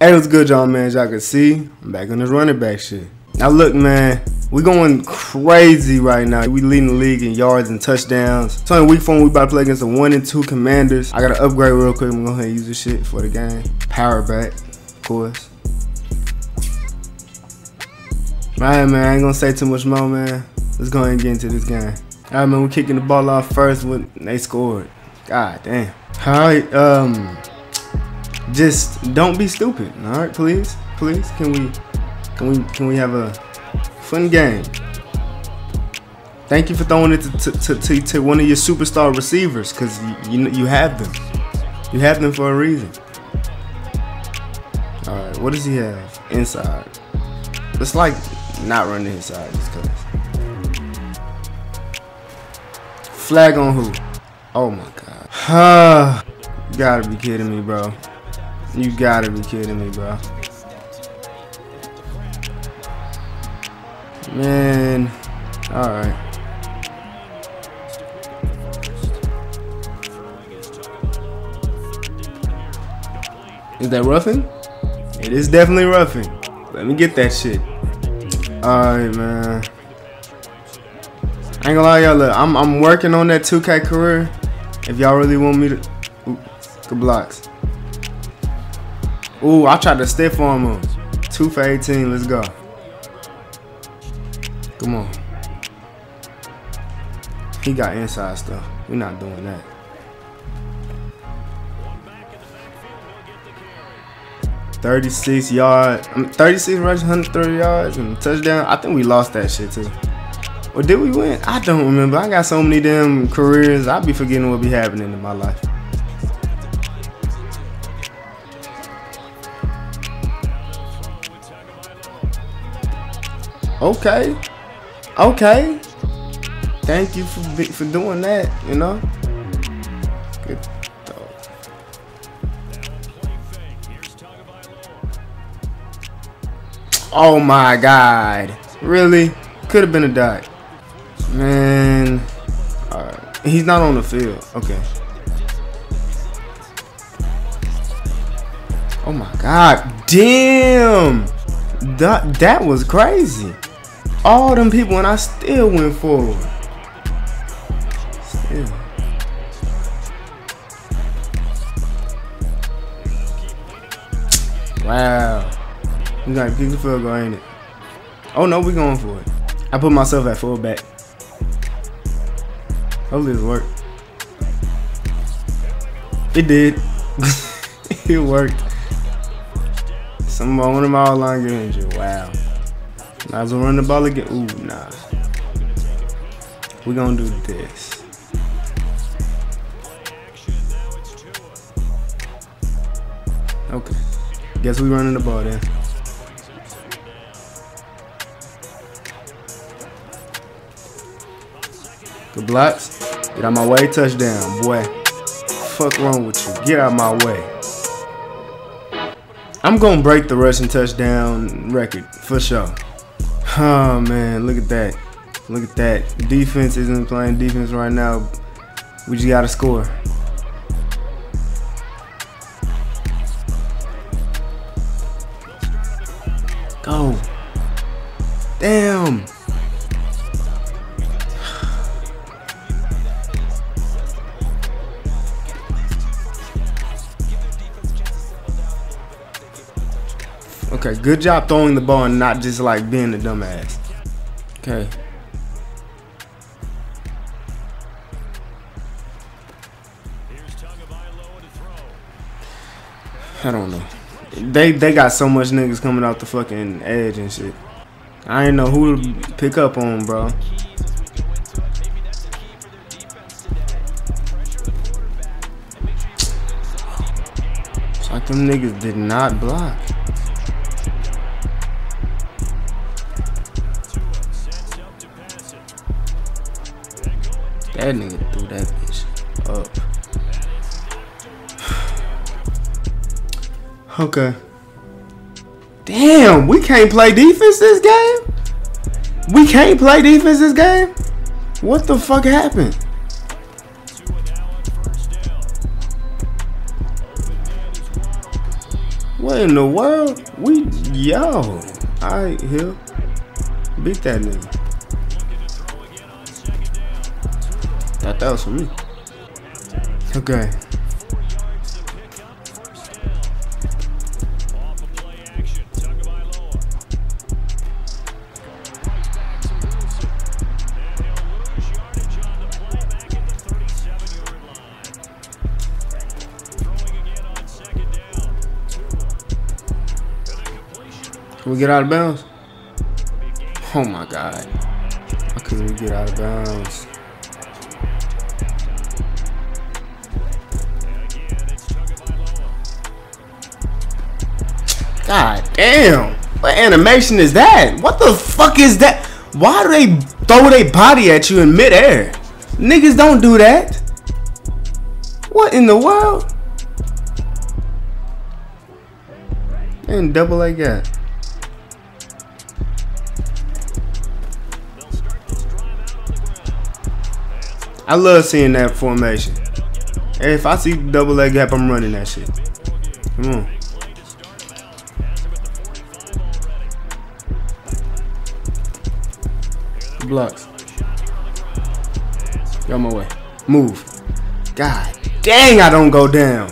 Hey, what's good, y'all, man? As y'all can see, I'm back on this running back shit. Now, look, man, we going crazy right now. We leading the league in yards and touchdowns. So, only week four. We about to play against the one and two commanders. I gotta upgrade real quick. I'm gonna go ahead and use this shit for the game. Power back, of course. Alright, man, I ain't gonna say too much more, man. Let's go ahead and get into this game. Alright, man, we're kicking the ball off first when they scored. God damn. Alright, um, just don't be stupid. All right, please, please. Can we, can we, can we have a fun game? Thank you for throwing it to to, to, to one of your superstar receivers, cause you, you you have them. You have them for a reason. All right, what does he have inside? It's like not running inside just cause. Flag on who? Oh my god. gotta be kidding me, bro. You gotta be kidding me, bro. Man. Alright. Is that roughing? It is definitely roughing. Let me get that shit. Alright, man. I ain't gonna lie, y'all. Look, I'm, I'm working on that 2K career. If y'all really want me to. Ooh, good blocks. Ooh, I tried to stiff arm him. Two for 18. Let's go. Come on. He got inside stuff. We're not doing that. Thirty-six yard, I mean, thirty-six rush, hundred thirty yards, and touchdown. I think we lost that shit too. Or did we win? I don't remember. I got so many damn careers. I be forgetting what be happening in my life. Okay. Okay. Thank you for for doing that, you know? Good. Oh my god. Really? Could have been a dot. Man. Alright. He's not on the field. Okay. Oh my god. Damn. That that was crazy all them people and I still went forward. Still. Wow. We got the field goal, ain't it? Oh no, we going for it. I put myself at fullback. Hopefully it worked. It did. it worked. Some one of my line get injured. Wow. Might as well run the ball again. Ooh, nah. We're gonna do this. Okay. Guess we running the ball then. Good blocks. Get out of my way. Touchdown, boy. Fuck wrong with you? Get out of my way. I'm gonna break the rushing touchdown record for sure. Oh man, look at that. Look at that. Defense isn't playing defense right now. We just gotta score. Okay, good job throwing the ball and not just like being a dumbass. Okay. I don't know. They they got so much niggas coming off the fucking edge and shit. I ain't know who to pick up on, bro. It's like them niggas did not block. That nigga threw that bitch up. okay. Damn, we can't play defense this game? We can't play defense this game? What the fuck happened? What? In the world? We yo. Alright, here. Beat that nigga. Thought that was for me. Okay. Can we get out of bounds? Oh my god. How could we get out of bounds? God damn. What animation is that? What the fuck is that? Why do they throw their body at you in midair? Niggas don't do that. What in the world? And double like that. I love seeing that formation. If I see double leg gap, I'm running that shit. Come on. Blocks. Get my way. Move. God dang, I don't go down.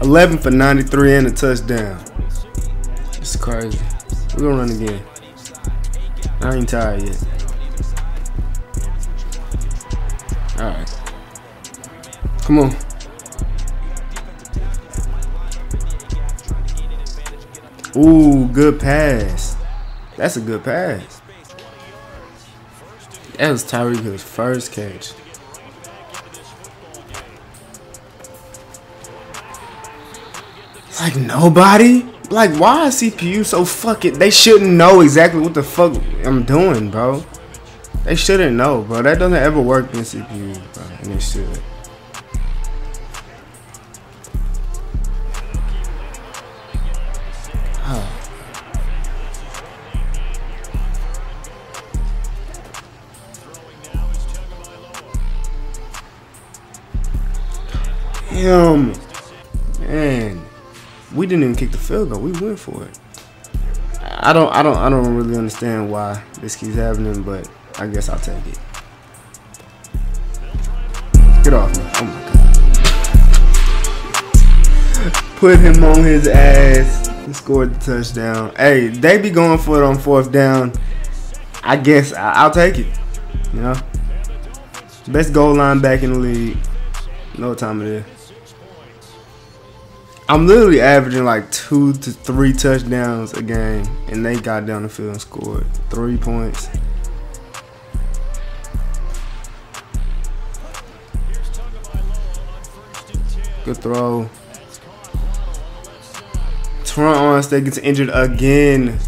11 for 93 and a touchdown. It's crazy. We're gonna run again. I ain't tired yet. Alright. Come on. Ooh, good pass. That's a good pass. That was Tyreek Hill's first catch. Like nobody? Like why is CPU so fucking they shouldn't know exactly what the fuck I'm doing, bro. They shouldn't know, bro. That doesn't ever work in CPU, bro. And it should. Him. Man. We didn't even kick the field goal. We went for it. I don't I don't I don't really understand why this keeps happening, but I guess I'll take it. Get off me. Oh my god. Put him on his ass. He scored the touchdown. Hey, they be going for it on fourth down. I guess I, will take it. You know? Best goal line back in the league. No time of is. I'm literally averaging like two to three touchdowns a game, and they got down the field and scored three points. Good throw. Terron Armstead gets injured again.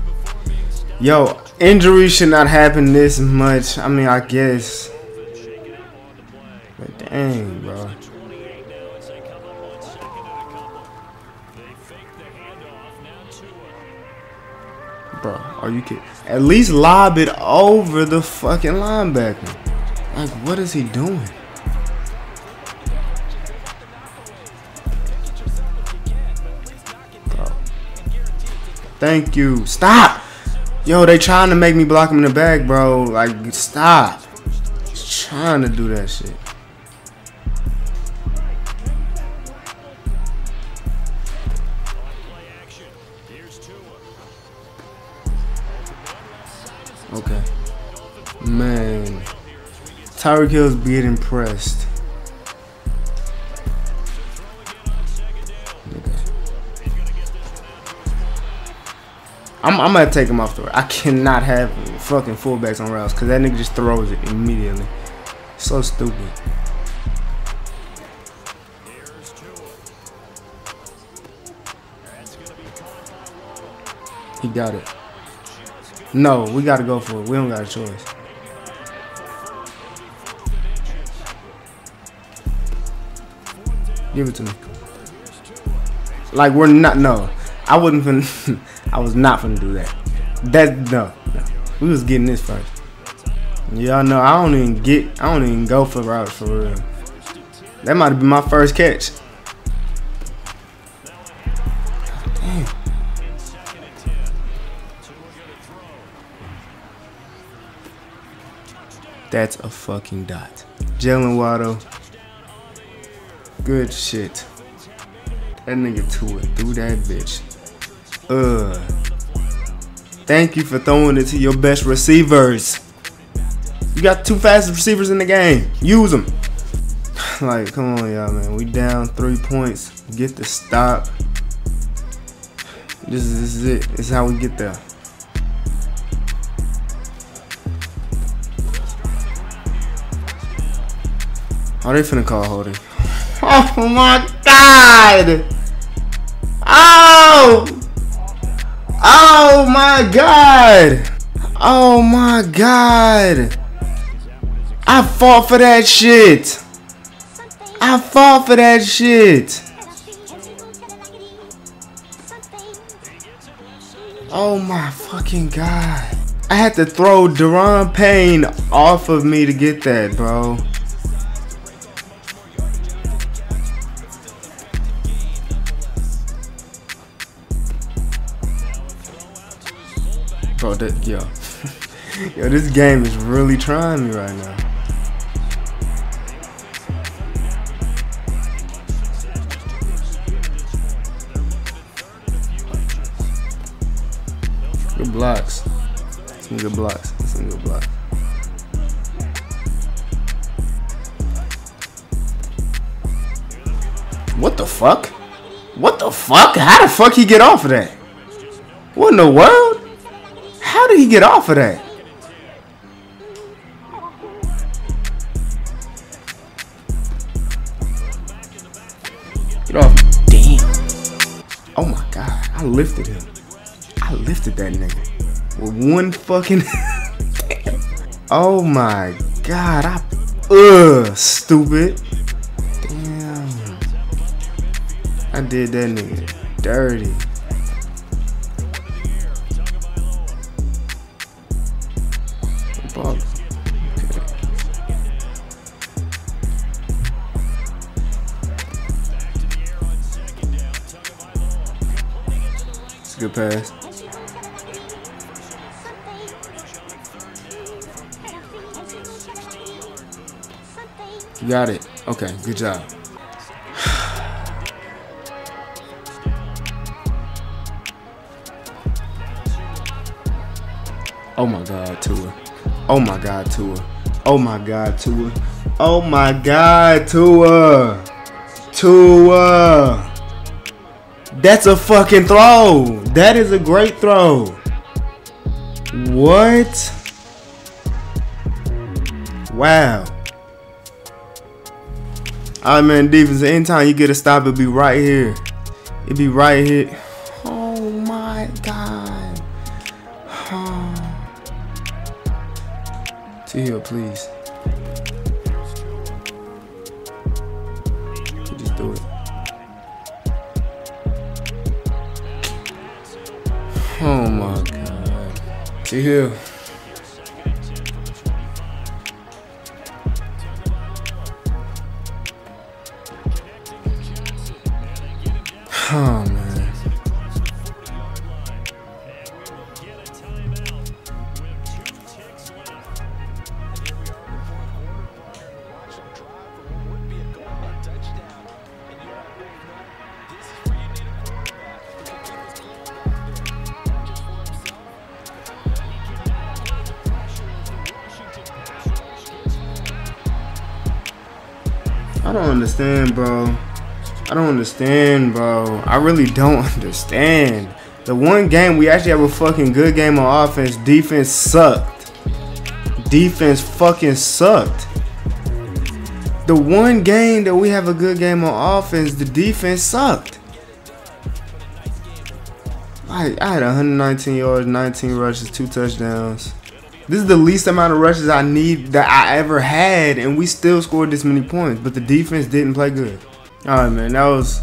Yo, injuries should not happen this much. I mean, I guess. But dang, you? At least lob it over the fucking linebacker. Like, what is he doing? Thank you. Stop. Yo, they trying to make me block him in the back, bro. Like, stop. He's trying to do that shit. Tyreek Hill's being impressed. I'm, I'm gonna take him off the route. I cannot have fucking fullbacks on routes because that nigga just throws it immediately. So stupid. He got it. No, we gotta go for it. We don't got a choice. Give it to me. Like we're not. No, I wouldn't fin. I was not gonna do that. That no, no. We was getting this first. Y'all know I don't even get. I don't even go for routes for real. That might have been my first catch. Damn. That's a fucking dot. Jaylen Waddle Good shit. That nigga to it through that bitch. Uh. Thank you for throwing it to your best receivers. You got two fastest receivers in the game. Use them. like, come on, y'all, man. We down three points. Get the stop. This is, this is it. This is how we get there. Oh, they finna call holding. Oh my god! Oh! Oh my god! Oh my god! I fought for that shit! I fought for that shit! Oh my fucking god. I had to throw Daron Payne off of me to get that, bro. Bro, that, yo. yo, this game is really trying me right now. Good blocks. Some good blocks. Some good blocks. What the fuck? What the fuck? How the fuck he get off of that? What in the world? He get off of that? Get off. Damn. Oh my god. I lifted him. I lifted that nigga. With one fucking. oh my god. I. Ugh. Stupid. Damn. I did that nigga dirty. Good pass. You got it. Okay, good job. oh my god, Tua. Oh my god, Tua. Oh my god, Tua. Oh my god, Tua. Tua. That's a fucking throw. That is a great throw. What? Wow. Alright man, defense, anytime you get a stop, it'll be right here. It'll be right here. Oh my god. Oh. To heal, please. God. To I don't understand, bro. I don't understand, bro. I really don't understand. The one game we actually have a fucking good game on offense, defense sucked. Defense fucking sucked. The one game that we have a good game on offense, the defense sucked. I, I had 119 yards, 19 rushes, two touchdowns. This is the least amount of rushes I need that I ever had, and we still scored this many points. But the defense didn't play good. All right, man, that was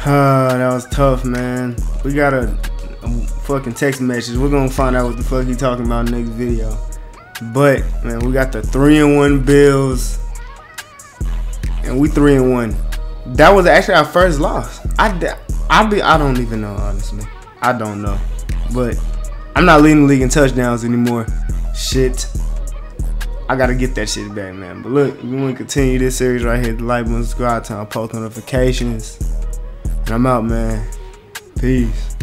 uh, that was tough, man. We got a, a fucking text message. We're gonna find out what the fuck he talking about next video. But man, we got the three and one Bills, and we three and one. That was actually our first loss. I I be I don't even know honestly. I don't know, but I'm not leading the league in touchdowns anymore. Shit. I gotta get that shit back, man. But look, we want to continue this series right here. The like button, subscribe, turn on post notifications. And I'm out, man. Peace.